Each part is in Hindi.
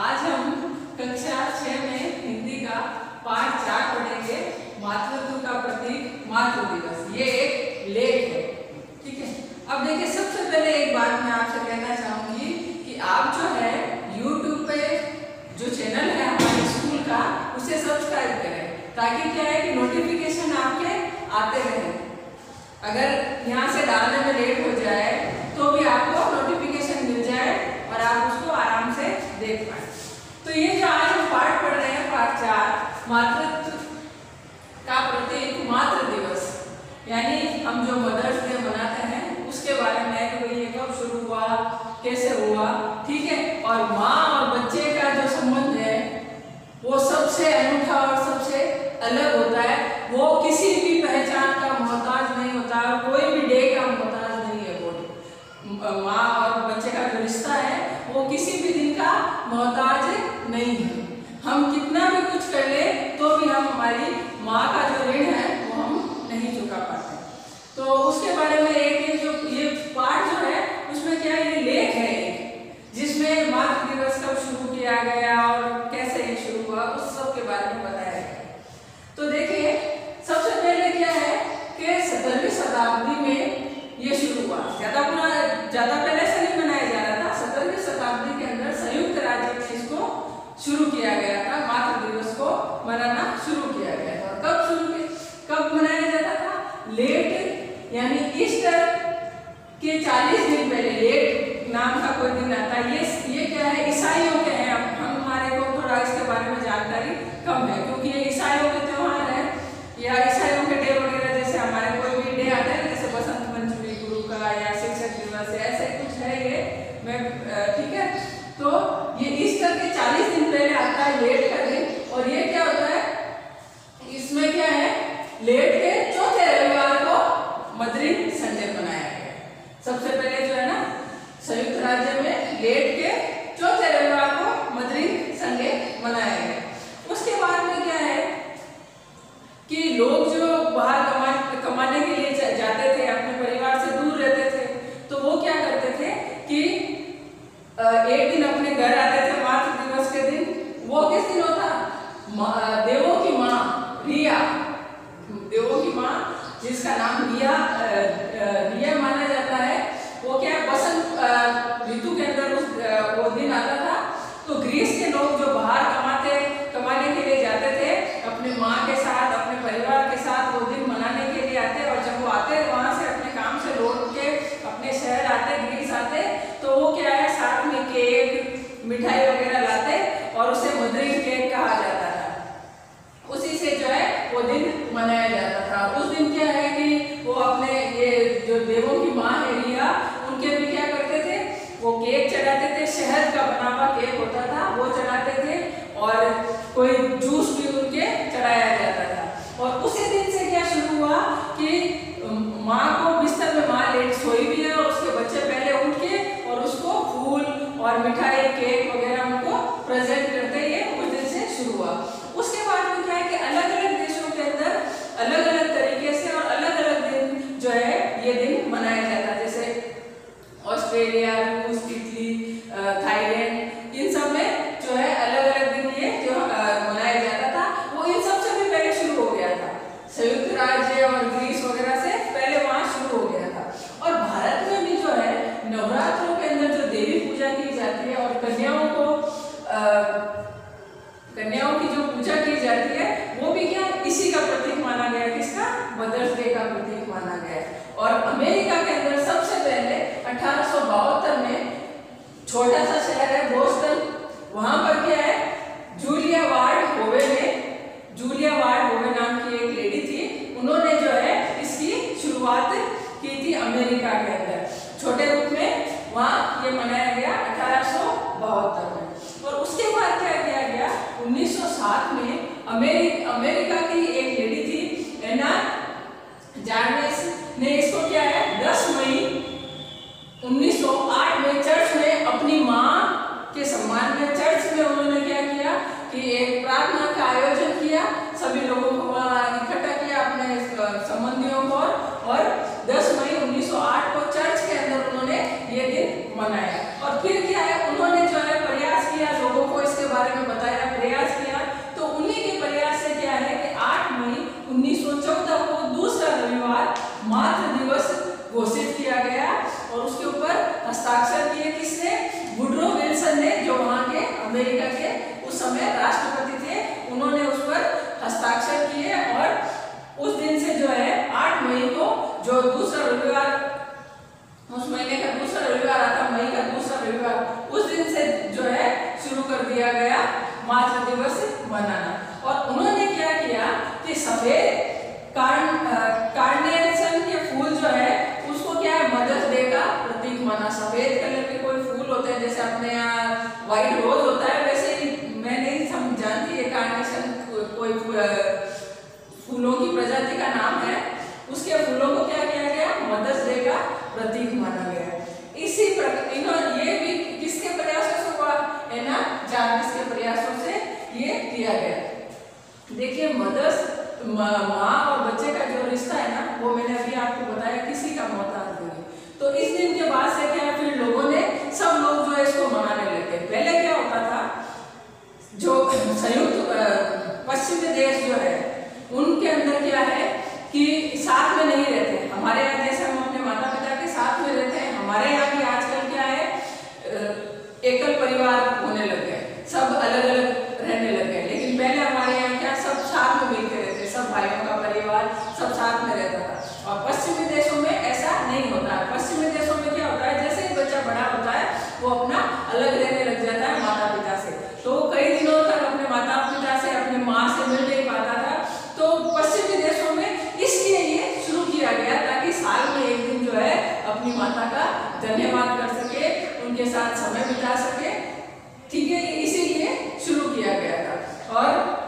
आज हम कक्षा छह में हिंदी का पाठ चार पढ़ेंगे, मातृत्व का प्रतीक, मातृ दिवस। ये एक लेख है। ठीक है? अब देखिए, सबसे पहले एक बात मैं आपसे कहना चाहूँगी कि आप जो है, YouTube पे जो चैनल है हमारे स्कूल का, उसे सब्सक्राइब करें, ताकि क्या है कि नोटिफिकेशन आपके आते रहे। अगर यहाँ से डालने में लेट हो जाए तो भी आपको नोटिफिकेशन मिल जाए और आप उसको आराम से देख पाए। तो ये जो आज हम पाठ पढ़ रहे हैं, पाठ चार, मातृत्व का प्रतीक मातृ दिवस, यानी हम जो मदर्स डे मनाते हैं, उसके बारे में कि भाई ये कब शुरू हुआ, कैसे हुआ, ठीक है? और माँ और बच्चे का जो संबंध है, वो सबसे अनूठा और सबसे अलग होता है, वो किसी भी पहचान का मोहताज नहीं होता और कोई भी डे का मोहताज नहीं है वो माँ और बच्चे का जो रिश्ता है वो किसी भी दिन का मोहताज नहीं है हम कितना भी कुछ कर ले तो भी हम हमारी माँ का जो ऋण है, वो हम नहीं चुका पाते। तो उसके बारे में एक जो, ये पाठ जो है, उसमें क्या ये लेख है जिसमें मातृ दिवस कब शुरू किया गया और कैसे ये शुरू हुआ, उस सब के बारे में बताया गया। तो देखिए, सबसे पहले क्या है कि सत्रहवीं शताब्दी में ये शुरू हुआ। ज़्यादा ज़्यादा पहले से नहीं मनाया जा रहा था सत्रहवीं शताब्दी के अंदर संयुक्त राज्य में इसको शुरू किया गया था, मातृ दिवस को मनाना शुरू किया गया था। कब शुरू कब मनाया जाता था? लेट यानी ईस्टर के 40 दिन पहले। लेट नाम का कोई दिन आता है। ये ये क्या है? ईसाइयों के हैं हम हमारे को थोड़ा इसके बारे में जानकारी कम है क्योंकि ये ईसाइयों के त्योहार है या ईसाइयों के डे वगैरह जैसे हमारे कोई भी डे आता है जैसे बसंत पंचमी गुरु का या शिक्षक दिवस ऐसे कुछ है ये मैं ठीक है तो ये ईस्टर के 40 दिन पहले आता है लेट का दिन और ये क्या होता है इसमें क्या है लेट के चौथे रविवार को मदरिंग संडे मनाया गया सबसे पहले जो है ना संयुक्त राज्य में लेट के चौथे रविवार को मदरिंग संडे मनाया गया उसके बाद में क्या है कि लोग जो बाहर कमा कमाने के लिए जाते थे अपने परिवार से दूर रहते थे तो वो क्या करते थे कि एक दिन अपने घर आते थे मातृ दिवस के दिन वो किस दिन होता देवों की माँ रिया देवों की माँ जिसका नाम रिया रिया माना जाता है वो क्या बसंत ऋतु के अंदर उस वो दिन आता था तो ग्रीस के लोग जो बाहर कमाते कमाने के लिए जाते थे अपने माँ के साथ अपने परिवार के साथ वो दिन मनाने के लिए आते और जब वो आते वहाँ से अपने काम से लौट के अपने शहर आते ग्रीस आते तो वो क्या है साथ में केक मिठाई वगैरह लाते और उसे मदरिंग केक कहा जाता था उसी से जो है दिन मनाया जाता था। उस दिन क्या है कि वो अपने ये जो देवों की माँ है रिया उनके भी क्या करते थे? वो केक चढ़ाते थे। शहद का बना हुआ केक होता था, वो चढ़ाते थे। और कोई जूस भी उनके चढ़ाया जाता था और उसी दिन से क्या शुरू हुआ कि माँ को बिस्तर में माँ लेट सोई भी है और उसके बच्चे पहले उठ के और उसको फूल और मिठाई केक वगैरह उनको प्रेजेंट करते ये उस दिन से शुरू हुआ उसके बाद में क्या है कि अलग अलग देशों के अंदर अलग अलग तरीके से और अलग अलग दिन जो है ये दिन मनाया जाता है जैसे ऑस्ट्रेलिया रूस इटली थाईलैंड इन सब में जो है अलग अलग दिन ये जो मनाया जाता था वो इन सबसे भी पहले शुरू हो गया था संयुक्त राज्य और ग्रीस वगैरह से पहले वहाँ शुरू हो गया था और भारत में भी जो है नवरात्रों के अंदर जो देवी पूजा की जाती है और कन्याओं को कन्याओं की जो पूजा की जाती है वो भी क्या इसी का प्रतीक माना गया किसका मदर्स डे का प्रतीक माना गया है। और अमेरिका के अंदर सबसे पहले अठारह में छोटा सा शहर है बोस्टन। वहाँ पर क्या है? जूलिया वार्ड होवे में, जूलिया वार्ड होवे नाम की एक लेडी थी। उन्होंने जो है इसकी शुरुआत की थी अमेरिका के अंदर। छोटे रूप में वहाँ ये मनाया गया अठारह में। और उसके बाद क्या किया गया? 1907 में अमेरि, अमेरिका की एक लेडी थी एना जार्नेस ने इसको क्या है 10 मई 1908 में चर्च में अपनी माँ के सम्मान में चर्च में उन्होंने क्या किया कि एक प्रार्थना का आयोजन किया सभी लोगों को वहाँ इकट्ठा किया अपने संबंधियों को और 10 मई 1908 को चर्च के अंदर उन्होंने ये दिन मनाया। और फिर जो दूसरा रविवार, उस महीने का दूसरा रविवार आता मई का दूसरा रविवार, उस दिन से जो है शुरू कर दिया गया मातृ दिवस मनाना। और उन्होंने क्या किया कि सफ़ेद कारण कारण मदर्स डे का प्रतीक माना गया इसी इन्होंने ये भी, किसके प्रयासों से हुआ है ना? जार्विस के प्रयासों से ये किया गया। देखिए मदर्स माँ और बच्चे का जो रिश्ता है ना, वो मैंने अभी आपको बताया, किसी का मोहताज नहीं तो इस दिन के बाद से क्या फिर लोगों ने सब लोग जो है इसको मनाने लगे पहले क्या होता था, जो संयुक्त पश्चिमी देश जो है, उनके अंदर क्या है कि साथ में नहीं रहते। हमारे यहाँ जैसे हम अपने माता पिता के साथ में रहते हैं हमारे यहाँ भी आजकल क्या है एकल परिवार होने लग गए सब अलग अलग रहने लग गए लेकिन पहले हमारे यहाँ क्या सब साथ में मिलकर रहते सब भाइयों का परिवार सब साथ में रहता था और पश्चिमी देशों में ऐसा नहीं होता है पश्चिमी देशों में क्या होता है जैसे ही बच्चा बड़ा होता है वो अपना अलग रहने लग जाता है माता पिता से तो कई दिनों तक अपने माता पिता से अपने माँ से मिल नहीं पाता था तो पश्चिमी देशों में इसलिए ये शुरू किया गया ताकि साल में एक दिन जो है अपनी माता का धन्यवाद कर सके, उनके साथ समय बिता सके। ठीक है, इसीलिए शुरू किया गया था। और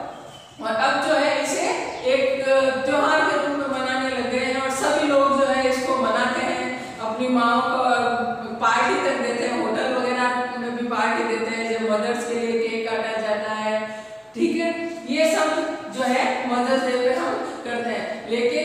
और अब जो है इसे एक त्योहार के रूप में मनाने लग गए हैं और सभी लोग जो है इसको मनाते हैं। अपनी माओ को पार्टी तक देते हैं, होटल वगैरह में भी पार्टी देते हैं, जब मदर्स के लिए केक काटा जाता है। ठीक है, ये सब जो है मदर्स डे पे हम करते हैं लेकिन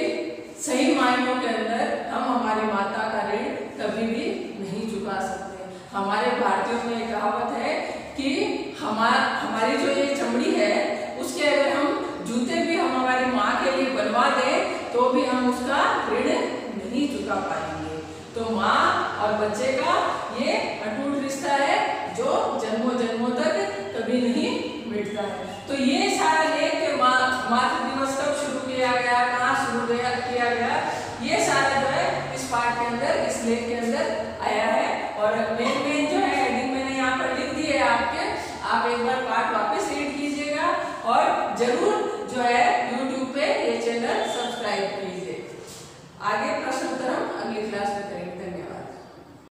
सही मायनों के अंदर हम हमारी माता का ऋण कभी भी नहीं चुका सकते हमारे भारतीयों में कहावत है कि हमार हमारी जो ये चमड़ी है, उसके अगर हम जूते भी हम हमारी माँ के लिए बनवा दें तो भी हम उसका ऋण नहीं चुका पाएँगे। तो माँ और बच्चे का ये अटूट रिश्ता है, जो जन्मों जन्मों तक कभी नहीं मिटता है।